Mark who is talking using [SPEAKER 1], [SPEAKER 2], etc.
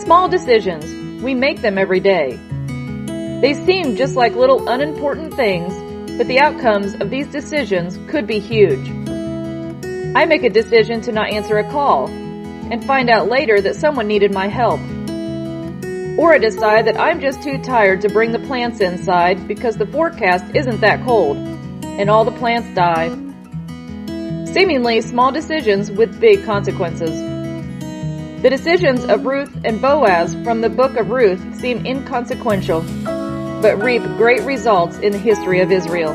[SPEAKER 1] Small decisions. We make them every day. They seem just like little unimportant things, but the outcomes of these decisions could be huge. I make a decision to not answer a call and find out later that someone needed my help. Or I decide that I'm just too tired to bring the plants inside because the forecast isn't that cold, and all the plants die. Seemingly small decisions with big consequences. The decisions of Ruth and Boaz from the book of Ruth seem inconsequential, but reap great results in the history of Israel.